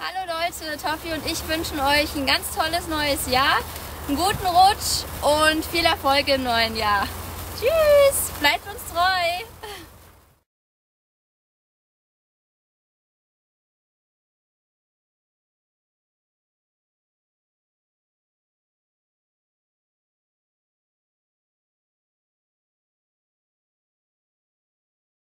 Hallo Leute, Toffi und ich wünschen euch ein ganz tolles neues Jahr, einen guten Rutsch und viel Erfolg im neuen Jahr. Tschüss, bleibt uns treu!